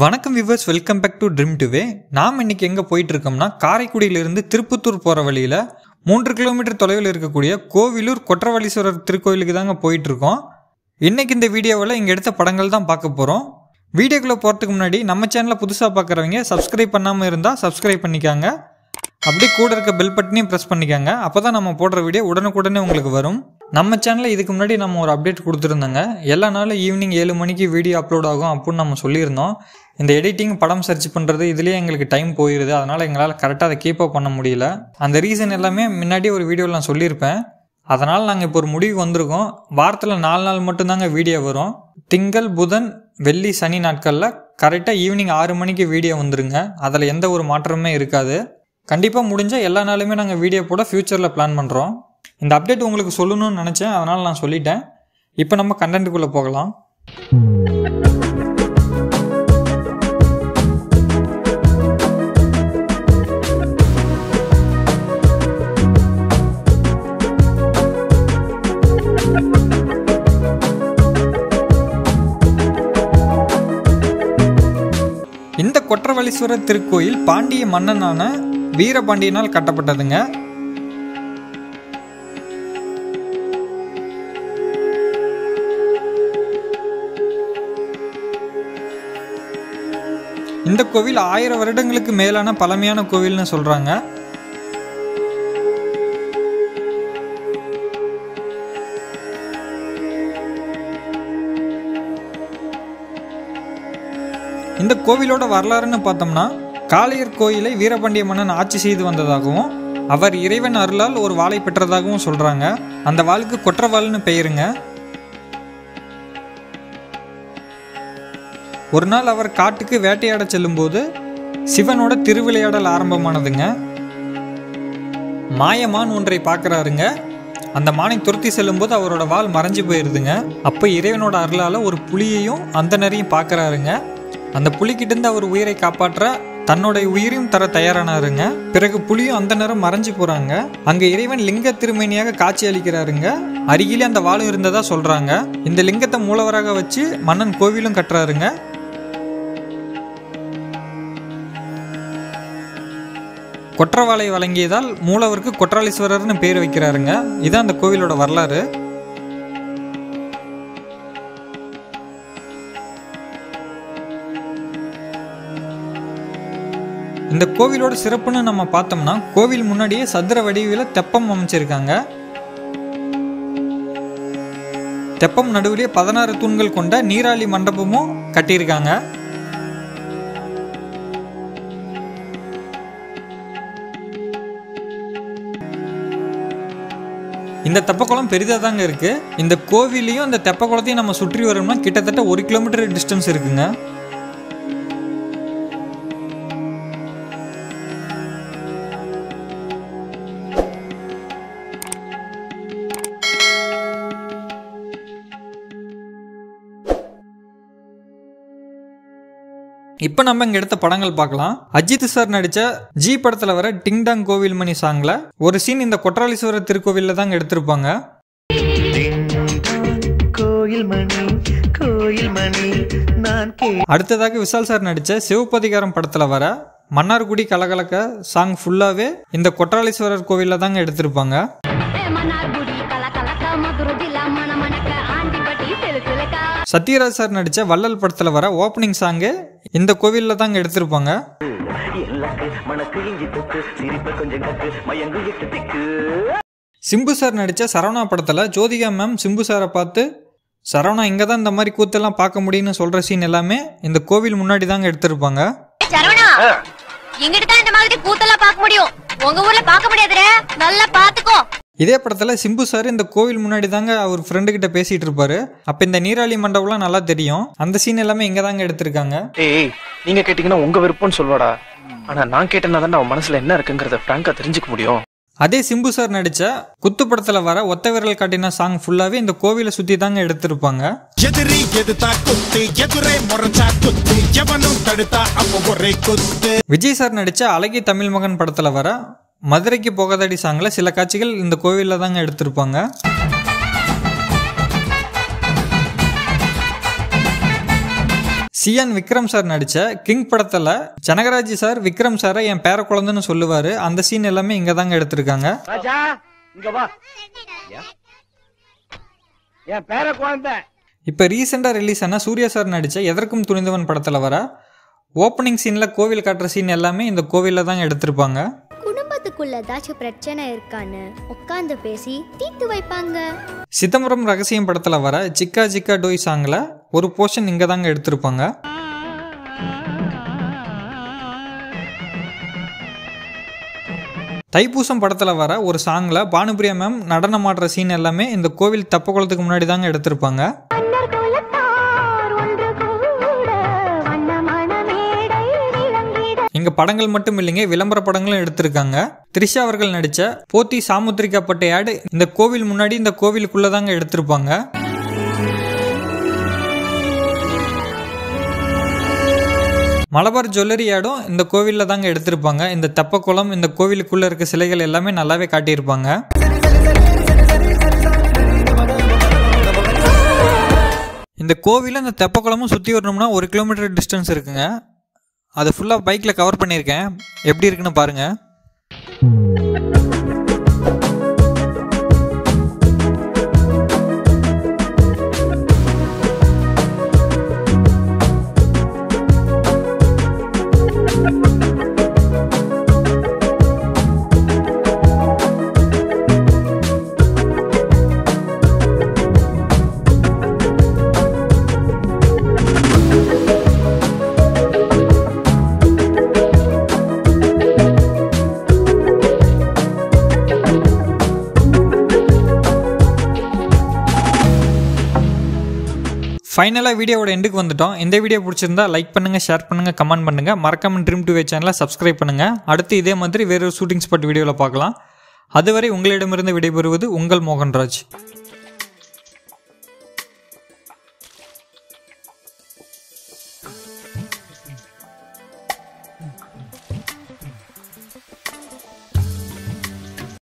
வணக்கம் viewers welcome back to ட்ரிம் டுவே நாம் இன்னைக்கு எங்கே போயிட்டு இருக்கோம்னா காரைக்குடியிலிருந்து திருப்பத்தூர் போகிற வழியில் மூன்று கிலோமீட்டர் தொலைவில் இருக்கக்கூடிய கோவிலூர் கொற்றவாளீஸ்வரர் திருக்கோயிலுக்கு தாங்க போயிட்டு இருக்கோம் இன்னைக்கு இந்த வீடியோவில் இங்கே எடுத்த படங்கள் தான் பார்க்க போகிறோம் வீடியோக்குள்ளே போகிறதுக்கு முன்னாடி நம்ம சேனலை புதுசாக பார்க்குறவங்க சப்ஸ்கிரைப் பண்ணாமல் இருந்தால் சப்ஸ்கிரைப் பண்ணிக்காங்க. அப்படியே கூட இருக்க பெல் பட்டனையும் ப்ரெஸ் பண்ணிக்காங்க. அப்போ தான் நம்ம போடுற வீடியோ உடனுக்குடனே உங்களுக்கு வரும். நம்ம சேனலில் இதுக்கு முன்னாடி நம்ம ஒரு அப்டேட் கொடுத்துருந்தோங்க. எல்லா நாளும் ஈவினிங் ஏழு மணிக்கு வீடியோ அப்லோட் ஆகும் அப்படின்னு நம்ம சொல்லியிருந்தோம். இந்த எடிட்டிங் படம் சர்ச் பண்ணுறது இதுலேயே எங்களுக்கு டைம் போயிடுது அதனால் எங்களால் கரெக்டாக அதை கீப்பப் பண்ண முடியல. அந்த ரீசன் எல்லாமே முன்னாடி ஒரு வீடியோவில் நான் சொல்லியிருப்பேன். அதனால் நாங்கள் இப்போ ஒரு முடிவுக்கு வந்திருக்கோம். வாரத்தில் நாலு நாள் மட்டும்தாங்க வீடியோ வரும். திங்கள் புதன் வெள்ளி சனி நாட்களில் கரெக்டாக ஈவினிங் ஆறு மணிக்கு வீடியோ வந்துருங்க. அதில் எந்த ஒரு மாற்றமே இருக்காது. கண்டிப்பாக முடிஞ்சால் எல்லா நாளுமே நாங்கள் வீடியோ போட ஃப்யூச்சரில் பிளான் பண்ணுறோம் இந்த அப்டேட் உங்களுக்கு சொல்லணும்னு நினச்சேன். அதனால் நான் சொல்லிட்டேன். இப்போ நம்ம கண்டென்ட்டுக்குள்ளே போகலாம். இந்த திருக்கோயில் பாண்டிய மன்னனான வீரபாண்டியனால் கட்டப்பட்டதுங்க. இந்த கோவில் ஆயிரம் வருடங்களுக்கு மேலான பழமையான கோவில்னு சொல்கிறாங்க இந்த கோவிலோட வரலாறுன்னு பார்த்தோம்னா காளையர் கோயிலை வீரபாண்டிய மன்னன் ஆட்சி செய்து வந்ததாகவும் அவர் இறைவன் அருளால் ஒரு வாளை பெற்றதாகவும் சொல்கிறாங்க அந்த வாளுக்கு கொற்றவாள்னு பெயருங்க. ஒரு நாள் அவர் காட்டுக்கு வேட்டையாட செல்லும்போது சிவனோட திருவிளையாடல் ஆரம்பமானதுங்க. மாயமான் ஒன்றை பார்க்குறாருங்க. அந்த மானை துரத்தி செல்லும்போது அவரோட வால் மறைஞ்சு போயிருதுங்க. அப்போ இறைவனோட அருளால் ஒரு புலியையும் அந்த நரியும் பார்க்குறாருங்க. அந்த புலிக்கிட்டேருந்து அவர் உயிரை காப்பாற்ற தன்னுடைய உயிரையும் தர தயாரானாருங்க. பிறகு புலியும் அந்த நேரம் மறைஞ்சு போறாங்க. அங்க இறைவன் லிங்க திருமேனியாக காட்சி அளிக்கிறாருங்க. அருகிலே அந்த வாழும் இருந்ததா சொல்றாங்க. இந்த லிங்கத்தை மூலவராக வச்சு மன்னன் கோவிலும் கட்டுறாருங்க. கொற்றவாளை வழங்கியதால் மூலவருக்கு கொற்றாலீஸ்வரர்னு பேர் வைக்கிறாருங்க. இதான் அந்த கோவிலோட வரலாறு. இந்த கோவிலோட சிறப்புன்னு நம்ம பார்த்தோம்னா கோவில் முன்னாடியே சதுர வடிவில் தெப்பம் அமைச்சிருக்காங்க. தெப்பம் நடுவிலே பதினாறு தூண்கள் கொண்ட நீராளி மண்டபமும் கட்டியிருக்காங்க. இந்த தெப்பக்குளம் பெரிதாக தாங்க இருக்கு. இந்த கோவிலையும் இந்த தெப்பக்குளத்தையும் நம்ம சுற்றி வரோம்னா கிட்டத்தட்ட ஒரு கிலோமீட்டர் டிஸ்டன்ஸ் இருக்குங்க. இப்போ நம்ம இங்க எடுத்த படங்கள் பார்க்கலாம். அஜித் சார் நடிச்ச ஜி படத்துல வர டிங் டாங் கோவில் மணி சாங்ல ஒரு சீன் இந்த கொற்றாலீஸ்வரர் திருக்கோவில்ல தாங்க எடுத்திருப்பாங்க. கோயில் மணி கோயில் மணி நான் கே அடுத்ததாக விஷால் சார் நடிச்ச சிவப்பதிகாரம் படத்துல வர மன்னார்குடி கலகலக்க சாங் ஃபுல்லாவே இந்த கொற்றாலீஸ்வரர் கோவில்ல தாங்க எடுத்திருப்பாங்க. சத்யராஜ் சார் நடிச்ச வள்ளல் படத்துல வர ஓப்பனிங் சாங்கு இந்த கோவிலில் தாங்க எடுத்திருப்பாங்க. சிம்பு சார் நடித்த சரவணா படத்தில் ஜோதிகா மேம் சிம்பு சாரை பார்த்து சரவணா இங்கே தான் இந்த மாதிரி கூத்தெல்லாம் பார்க்க முடியும்னு சொல்கிற சீன் எல்லாமே இந்த கோவில் முன்னாடி தாங்க எடுத்திருப்பாங்க. சரவணா எங்கிட்ட தான் இந்த மாதிரி கூத்தெல்லாம் பார்க்க முடியும்? உங்க ஊர்ல பார்க்க முடியாதுல நல்லா பாத்துக்கோ இதே படத்தில் சிம்பு சார் இந்த கோவில் முன்னாடி தாங்க அவர் ஃப்ரெண்டு கிட்ட பேசிகிட்டு இருப்பாரு. அப்போ இந்த நீராளி மண்டபம்லாம் நல்லா தெரியும். அந்த சீன் எல்லாமே இங்கே தாங்க எடுத்திருக்காங்க. ஏய் நீங்க கேட்டீங்கன்னா உங்க விருப்பம்னு சொல்வாடா ஆனா நான் கேட்டேன்னா தான் அவன் மனசுல என்ன இருக்குங்கிறத பிராங்கா தெரிஞ்சுக்க முடியும். அதே சிம்பு சார் நடித்த குத்து படத்தில் வர ஒத்த விரல் காட்டின சாங் ஃபுல்லாகவே இந்த கோவிலை சுற்றி தாங்க எடுத்திருப்பாங்க. எதிரி எதுத்தா குத்து எதிரே முறைச்சா குத்து. எவனும் தடுத்தா அப்ப ஒரே குத்து. விஜய் சார் நடித்த அழகி தமிழ் மகன் படத்தில் வர மதுரைக்கு போகாதடி சாங்கில் சில காட்சிகள் இந்த கோவிலில் தாங்க எடுத்திருப்பாங்க. சிஎன் விக்ரம் சார் நடித்த கிங் படத்தில் ஜனகராஜ் சார் விக்ரம் சாரை என் பேர குழந்தைன்னு சொல்லுவார். அந்த சீன் எல்லாமே இங்கே தாங்க எடுத்திருக்காங்க. இப்போ ரீசெண்டாக ரிலீஸ் ஆன சூர்யா சார் நடித்த எதற்கும் துணிந்தவன் படத்தில் வர ஓப்பனிங் சீனில் கோவில் காட்டுற சீன் எல்லாமே இந்த கோவிலில் தாங்க எடுத்திருப்பாங்க. குடும்பத்துக்குள்ள ஏதாச்சும் பிரச்சனை இருக்கான்னு உட்காந்து பேசி தீர்த்து வைப்பாங்க. சிதம்பரம் ரகசியம் படத்துல வர சிக்கா சிக்கா டோய் சாங்ல ஒரு போர்ஷன் இங்க தாங்க எடுத்திருப்பாங்க. தைப்பூசம் படத்தில் வர ஒரு சாங்கில் பானுபிரியா மேம் நடனம் ஆடுற சீன் எல்லாமே இந்த கோவில் தப்ப குளத்துக்கு முன்னாடி தாங்க எடுத்திருப்பாங்க. இங்க படங்கள் மட்டும் இல்லைங்க விளம்பர படங்களும் எடுத்திருக்காங்க. த்ரிஷா அவர்கள் நடிச்ச போத்தி சாமுத்திரிகா ஆடு இந்த கோவில் முன்னாடி இந்த கோவிலுக்குள்ள தாங்க எடுத்திருப்பாங்க. மலபார் ஜுவல்லரி ஆடும் இந்த கோவிலில் தாங்க எடுத்திருப்பாங்க. இந்த தெப்பக்குளம் இந்த கோவிலுக்குள்ளே இருக்க சிலைகள் எல்லாமே நல்லாவே காட்டியிருப்பாங்க. இந்த கோவிலில் இந்த தெப்பக்குளமும் சுற்றி வரணும்னா ஒரு கிலோமீட்டர் டிஸ்டன்ஸ் இருக்குங்க. அதை ஃபுல்லாக பைக்கில் கவர் பண்ணியிருக்கேன். எப்படி இருக்குன்னு பாருங்கள் ஃபைனலாக வீடியோவோட எண்டுக்கு வந்துட்டோம். இந்த வீடியோ பிடிச்சிருந்தா லைக் பண்ணுங்கள் ஷேர் பண்ணுங்கள் கமெண்ட் பண்ணுங்கள் மறக்காம ட்ரீம் டூ வே சேனலை சப்ஸ்கிரைப் பண்ணுங்கள் அடுத்து இதே மாதிரி வேறொரு ஷூட்டிங் ஸ்பாட் வீடியோவில் பார்க்கலாம். அதுவரை உங்களிடமிருந்து விடைபெறுவது உங்கள் மோகன்ராஜ்.